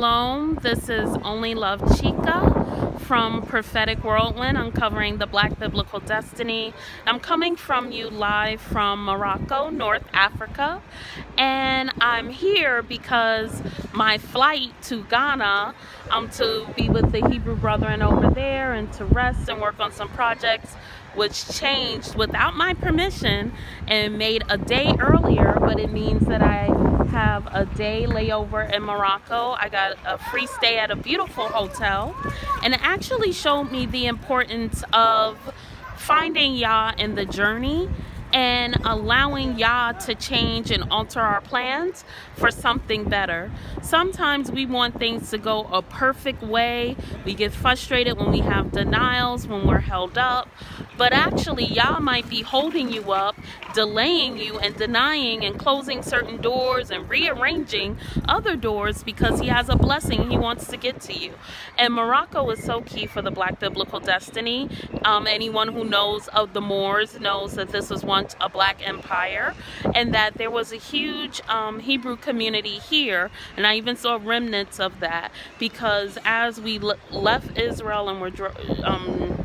Shalom. This is Only Love Chica from Prophetic Whirlwind, uncovering the Black Biblical Destiny. I'm coming from you live from Morocco, North Africa, and I'm here because my flight to Ghana um, to be with the Hebrew brethren over there and to rest and work on some projects which changed without my permission and made a day earlier, but it means that I have a day layover in Morocco. I got a free stay at a beautiful hotel and it actually showed me the importance of finding Yah in the journey and allowing Yah to change and alter our plans for something better. Sometimes we want things to go a perfect way. We get frustrated when we have denials, when we're held up. But actually, Yah might be holding you up, delaying you, and denying and closing certain doors and rearranging other doors because He has a blessing He wants to get to you. And Morocco is so key for the Black Biblical Destiny. Um, anyone who knows of the Moors knows that this was one a black empire and that there was a huge um, Hebrew community here. And I even saw remnants of that because as we left Israel and were um,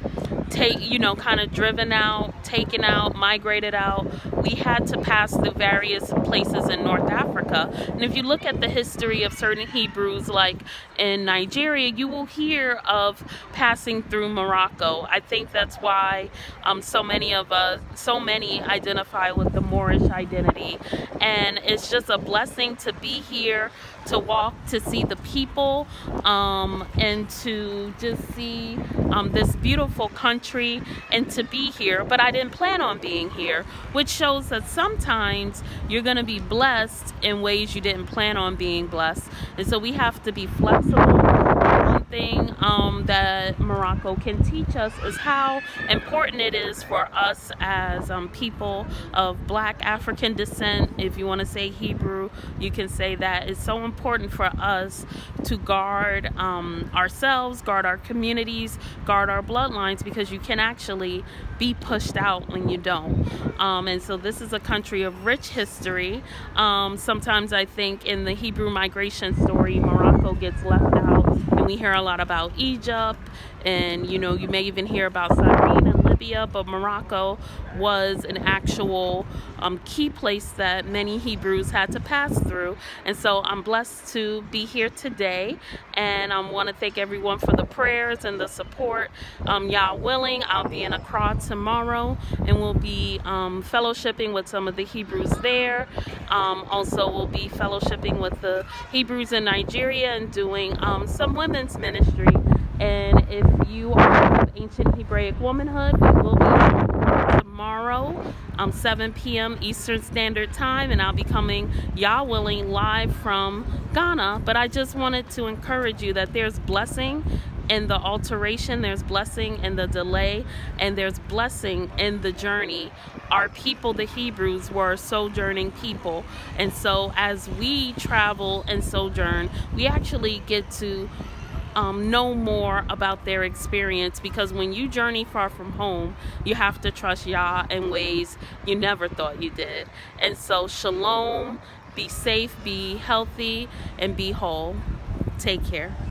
take you know kind of driven out taken out migrated out. We had to pass through various places in North Africa. And if you look at the history of certain Hebrews like in Nigeria you will hear of passing through Morocco. I think that's why um, so many of us so many identify with the Moorish identity. And it's just a blessing to be here to walk to see the people um, and to just see um, this beautiful country and to be here but I didn't plan on being here which shows that sometimes you're gonna be blessed in ways you didn't plan on being blessed. And so we have to be flexible thing um, that Morocco can teach us is how important it is for us as um, people of black African descent. If you want to say Hebrew, you can say that. It's so important for us to guard um, ourselves, guard our communities, guard our bloodlines because you can actually be pushed out when you don't. Um, and so this is a country of rich history. Um, sometimes I think in the Hebrew migration story, Morocco gets left out and we hear a lot about Egypt and you know you may even hear about Cyrene and Libya but Morocco was an actual um, key place that many Hebrews had to pass through. And so I'm blessed to be here today and I want to thank everyone for the prayers and the support. Um, Yah willing I'll be in Accra tomorrow and we'll be um, fellowshipping with some of the Hebrews there. Um, also we'll be fellowshipping with the Hebrews in Nigeria and doing um, some women's ministry and if you are of ancient Hebraic womanhood, we will be tomorrow, um, 7 p.m. Eastern Standard Time, and I'll be coming, Yah willing, live from Ghana. But I just wanted to encourage you that there's blessing in the alteration, there's blessing in the delay, and there's blessing in the journey. Our people, the Hebrews, were sojourning people. And so as we travel and sojourn, we actually get to um, know more about their experience because when you journey far from home, you have to trust Yah in ways you never thought you did. And so, shalom, be safe, be healthy, and be whole. Take care.